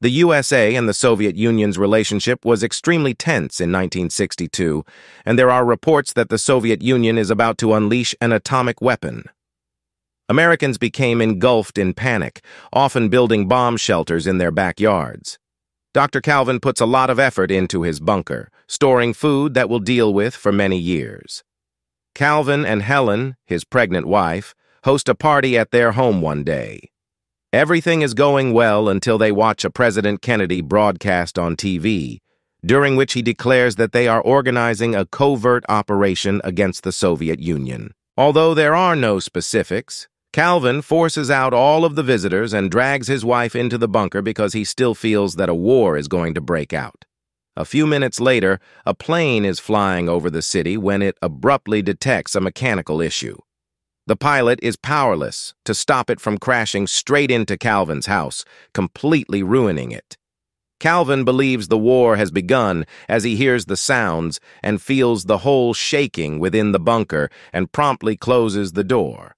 The USA and the Soviet Union's relationship was extremely tense in 1962, and there are reports that the Soviet Union is about to unleash an atomic weapon. Americans became engulfed in panic, often building bomb shelters in their backyards. Dr. Calvin puts a lot of effort into his bunker, storing food that will deal with for many years. Calvin and Helen, his pregnant wife, host a party at their home one day. Everything is going well until they watch a President Kennedy broadcast on TV, during which he declares that they are organizing a covert operation against the Soviet Union. Although there are no specifics, Calvin forces out all of the visitors and drags his wife into the bunker because he still feels that a war is going to break out. A few minutes later, a plane is flying over the city when it abruptly detects a mechanical issue. The pilot is powerless to stop it from crashing straight into Calvin's house, completely ruining it. Calvin believes the war has begun as he hears the sounds and feels the whole shaking within the bunker and promptly closes the door.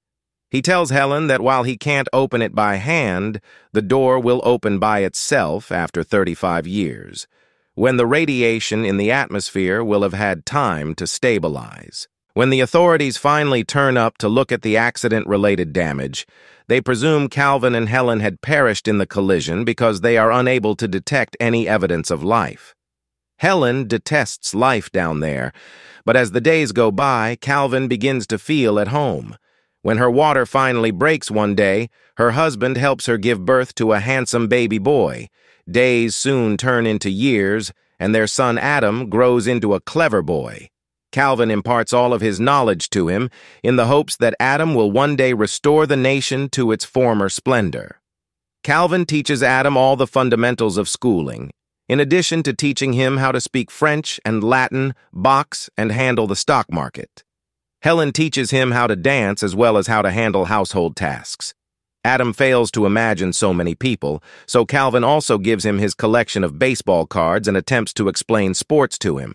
He tells Helen that while he can't open it by hand, the door will open by itself after 35 years, when the radiation in the atmosphere will have had time to stabilize. When the authorities finally turn up to look at the accident-related damage, they presume Calvin and Helen had perished in the collision because they are unable to detect any evidence of life. Helen detests life down there, but as the days go by, Calvin begins to feel at home. When her water finally breaks one day, her husband helps her give birth to a handsome baby boy. Days soon turn into years, and their son Adam grows into a clever boy. Calvin imparts all of his knowledge to him in the hopes that Adam will one day restore the nation to its former splendor. Calvin teaches Adam all the fundamentals of schooling, in addition to teaching him how to speak French and Latin, box, and handle the stock market. Helen teaches him how to dance as well as how to handle household tasks. Adam fails to imagine so many people, so Calvin also gives him his collection of baseball cards and attempts to explain sports to him.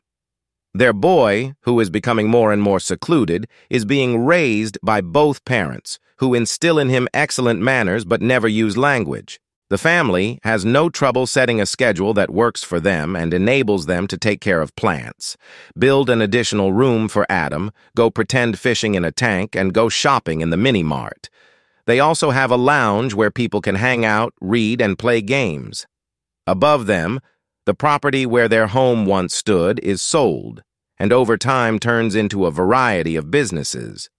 Their boy, who is becoming more and more secluded, is being raised by both parents, who instill in him excellent manners but never use language. The family has no trouble setting a schedule that works for them and enables them to take care of plants, build an additional room for Adam, go pretend fishing in a tank, and go shopping in the mini-mart. They also have a lounge where people can hang out, read, and play games. Above them, the property where their home once stood is sold, and over time turns into a variety of businesses.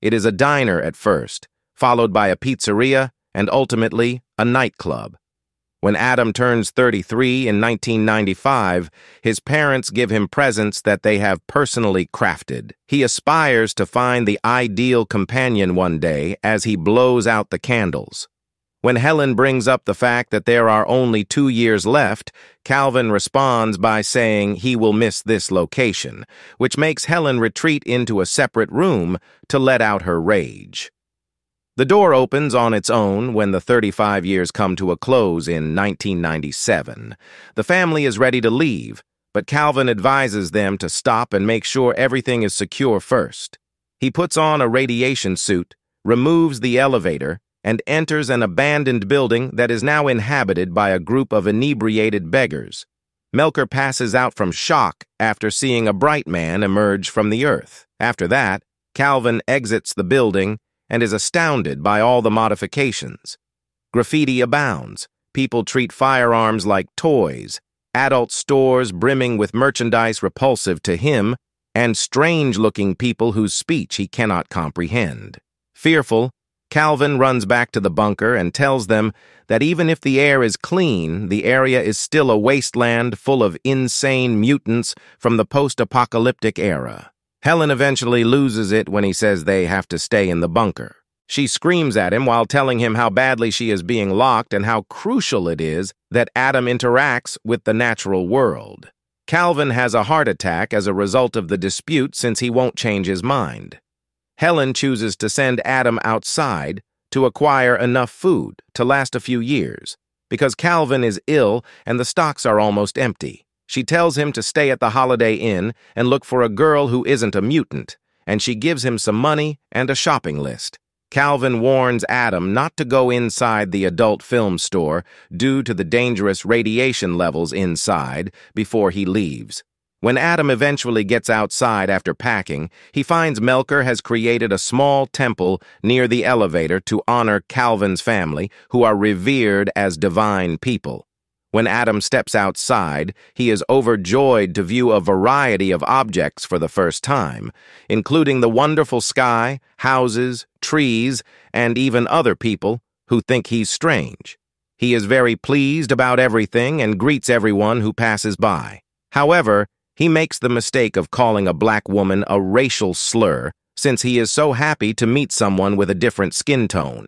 It is a diner at first, followed by a pizzeria, and ultimately a nightclub. When Adam turns 33 in 1995, his parents give him presents that they have personally crafted. He aspires to find the ideal companion one day as he blows out the candles. When Helen brings up the fact that there are only two years left, Calvin responds by saying he will miss this location, which makes Helen retreat into a separate room to let out her rage. The door opens on its own when the 35 years come to a close in 1997. The family is ready to leave, but Calvin advises them to stop and make sure everything is secure first. He puts on a radiation suit, removes the elevator, and enters an abandoned building that is now inhabited by a group of inebriated beggars. Melker passes out from shock after seeing a bright man emerge from the earth. After that, Calvin exits the building and is astounded by all the modifications. Graffiti abounds. People treat firearms like toys, adult stores brimming with merchandise repulsive to him, and strange-looking people whose speech he cannot comprehend. Fearful, Calvin runs back to the bunker and tells them that even if the air is clean, the area is still a wasteland full of insane mutants from the post-apocalyptic era. Helen eventually loses it when he says they have to stay in the bunker. She screams at him while telling him how badly she is being locked and how crucial it is that Adam interacts with the natural world. Calvin has a heart attack as a result of the dispute since he won't change his mind. Helen chooses to send Adam outside to acquire enough food to last a few years. Because Calvin is ill and the stocks are almost empty, she tells him to stay at the Holiday Inn and look for a girl who isn't a mutant, and she gives him some money and a shopping list. Calvin warns Adam not to go inside the adult film store due to the dangerous radiation levels inside before he leaves. When Adam eventually gets outside after packing, he finds Melker has created a small temple near the elevator to honor Calvin's family, who are revered as divine people. When Adam steps outside, he is overjoyed to view a variety of objects for the first time, including the wonderful sky, houses, trees, and even other people who think he's strange. He is very pleased about everything and greets everyone who passes by. However, he makes the mistake of calling a black woman a racial slur since he is so happy to meet someone with a different skin tone.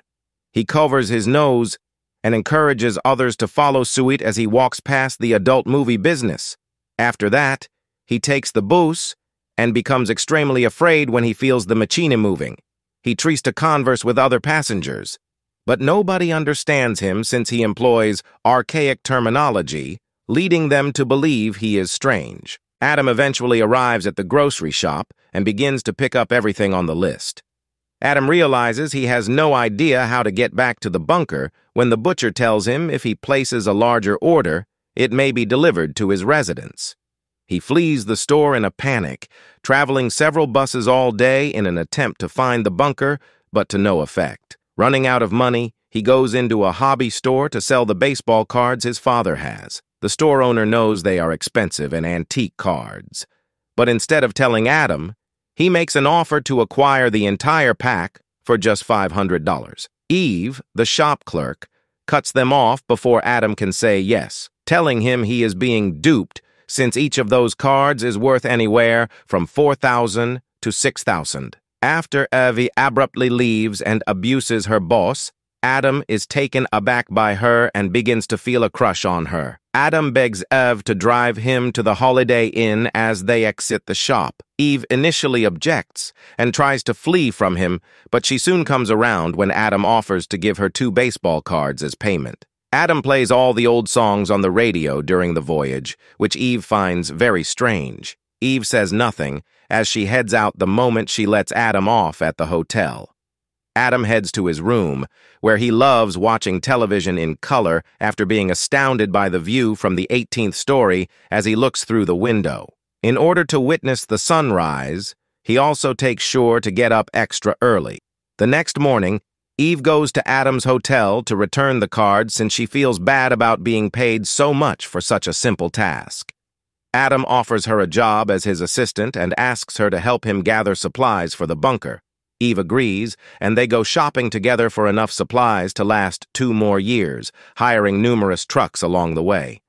He covers his nose and encourages others to follow suit as he walks past the adult movie business. After that, he takes the bus and becomes extremely afraid when he feels the machina moving. He tries to converse with other passengers, but nobody understands him since he employs archaic terminology, leading them to believe he is strange. Adam eventually arrives at the grocery shop and begins to pick up everything on the list. Adam realizes he has no idea how to get back to the bunker when the butcher tells him if he places a larger order, it may be delivered to his residence. He flees the store in a panic, traveling several buses all day in an attempt to find the bunker, but to no effect. Running out of money, he goes into a hobby store to sell the baseball cards his father has. The store owner knows they are expensive and antique cards. But instead of telling Adam, he makes an offer to acquire the entire pack for just $500. Eve, the shop clerk, cuts them off before Adam can say yes, telling him he is being duped since each of those cards is worth anywhere from 4000 to 6000 After Evie abruptly leaves and abuses her boss, Adam is taken aback by her and begins to feel a crush on her. Adam begs Eve to drive him to the Holiday Inn as they exit the shop. Eve initially objects and tries to flee from him, but she soon comes around when Adam offers to give her two baseball cards as payment. Adam plays all the old songs on the radio during the voyage, which Eve finds very strange. Eve says nothing as she heads out the moment she lets Adam off at the hotel. Adam heads to his room, where he loves watching television in color after being astounded by the view from the 18th story as he looks through the window. In order to witness the sunrise, he also takes sure to get up extra early. The next morning, Eve goes to Adam's hotel to return the card since she feels bad about being paid so much for such a simple task. Adam offers her a job as his assistant and asks her to help him gather supplies for the bunker. Eve agrees, and they go shopping together for enough supplies to last two more years, hiring numerous trucks along the way.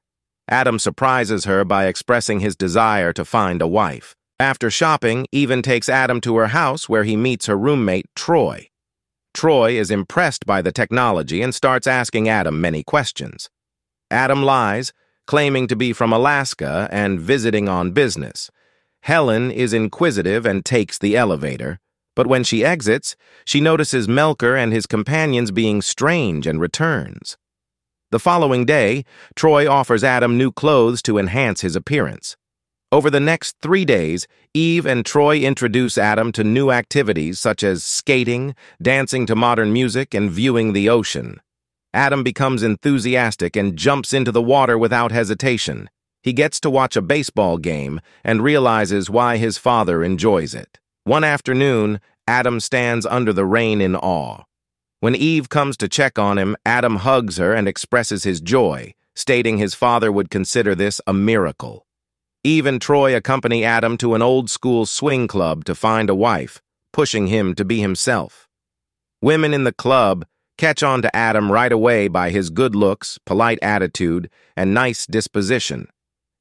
Adam surprises her by expressing his desire to find a wife. After shopping, Eve takes Adam to her house where he meets her roommate, Troy. Troy is impressed by the technology and starts asking Adam many questions. Adam lies, claiming to be from Alaska and visiting on business. Helen is inquisitive and takes the elevator. But when she exits, she notices Melker and his companions being strange and returns. The following day, Troy offers Adam new clothes to enhance his appearance. Over the next three days, Eve and Troy introduce Adam to new activities such as skating, dancing to modern music, and viewing the ocean. Adam becomes enthusiastic and jumps into the water without hesitation. He gets to watch a baseball game and realizes why his father enjoys it. One afternoon, Adam stands under the rain in awe. When Eve comes to check on him, Adam hugs her and expresses his joy, stating his father would consider this a miracle. Eve and Troy accompany Adam to an old-school swing club to find a wife, pushing him to be himself. Women in the club catch on to Adam right away by his good looks, polite attitude, and nice disposition.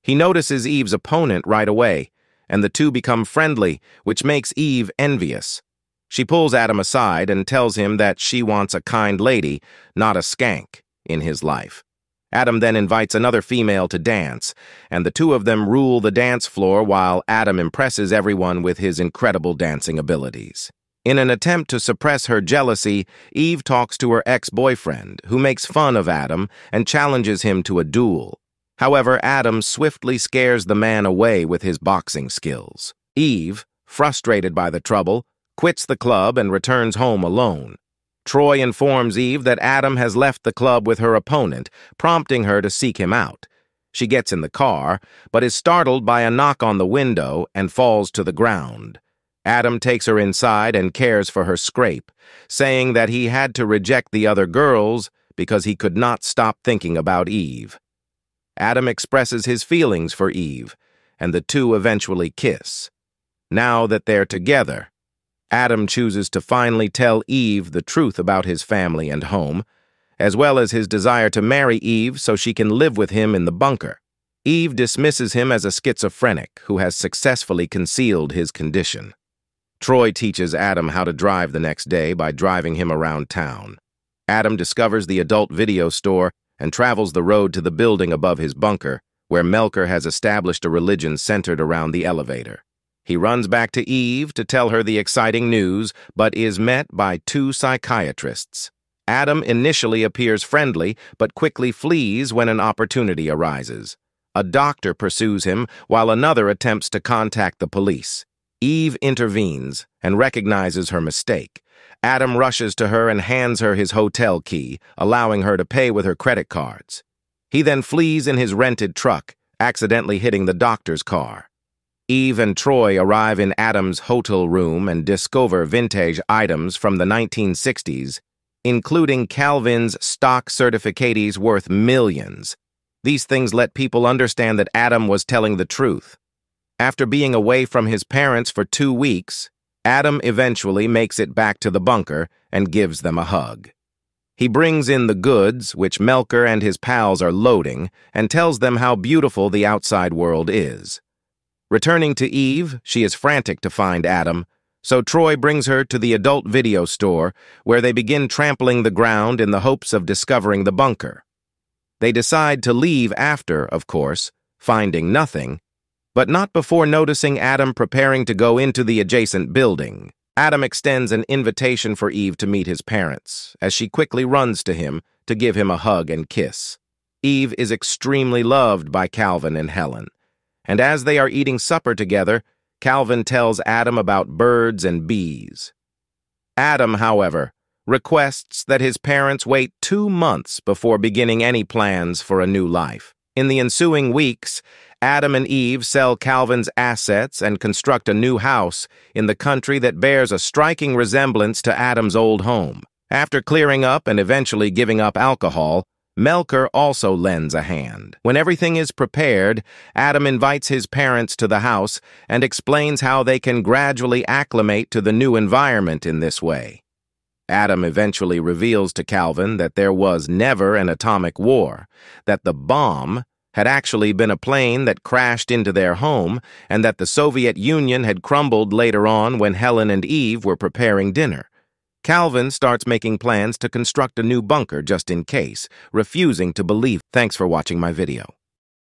He notices Eve's opponent right away, and the two become friendly, which makes Eve envious. She pulls Adam aside and tells him that she wants a kind lady, not a skank, in his life. Adam then invites another female to dance, and the two of them rule the dance floor while Adam impresses everyone with his incredible dancing abilities. In an attempt to suppress her jealousy, Eve talks to her ex-boyfriend, who makes fun of Adam and challenges him to a duel. However, Adam swiftly scares the man away with his boxing skills. Eve, frustrated by the trouble, quits the club and returns home alone. Troy informs Eve that Adam has left the club with her opponent, prompting her to seek him out. She gets in the car, but is startled by a knock on the window and falls to the ground. Adam takes her inside and cares for her scrape, saying that he had to reject the other girls because he could not stop thinking about Eve. Adam expresses his feelings for Eve, and the two eventually kiss. Now that they're together, Adam chooses to finally tell Eve the truth about his family and home, as well as his desire to marry Eve so she can live with him in the bunker. Eve dismisses him as a schizophrenic who has successfully concealed his condition. Troy teaches Adam how to drive the next day by driving him around town. Adam discovers the adult video store and travels the road to the building above his bunker, where Melker has established a religion centered around the elevator. He runs back to Eve to tell her the exciting news, but is met by two psychiatrists. Adam initially appears friendly, but quickly flees when an opportunity arises. A doctor pursues him, while another attempts to contact the police. Eve intervenes and recognizes her mistake. Adam rushes to her and hands her his hotel key, allowing her to pay with her credit cards. He then flees in his rented truck, accidentally hitting the doctor's car. Eve and Troy arrive in Adam's hotel room and discover vintage items from the 1960s, including Calvin's stock certificates worth millions. These things let people understand that Adam was telling the truth. After being away from his parents for two weeks, Adam eventually makes it back to the bunker and gives them a hug. He brings in the goods, which Melker and his pals are loading, and tells them how beautiful the outside world is. Returning to Eve, she is frantic to find Adam, so Troy brings her to the adult video store, where they begin trampling the ground in the hopes of discovering the bunker. They decide to leave after, of course, finding nothing, but not before noticing Adam preparing to go into the adjacent building. Adam extends an invitation for Eve to meet his parents, as she quickly runs to him to give him a hug and kiss. Eve is extremely loved by Calvin and Helen, and as they are eating supper together, Calvin tells Adam about birds and bees. Adam, however, requests that his parents wait two months before beginning any plans for a new life. In the ensuing weeks, Adam and Eve sell Calvin's assets and construct a new house in the country that bears a striking resemblance to Adam's old home. After clearing up and eventually giving up alcohol, Melker also lends a hand. When everything is prepared, Adam invites his parents to the house and explains how they can gradually acclimate to the new environment in this way. Adam eventually reveals to Calvin that there was never an atomic war, that the bomb had actually been a plane that crashed into their home, and that the Soviet Union had crumbled later on when Helen and Eve were preparing dinner. Calvin starts making plans to construct a new bunker just in case, refusing to believe. Thanks for watching my video.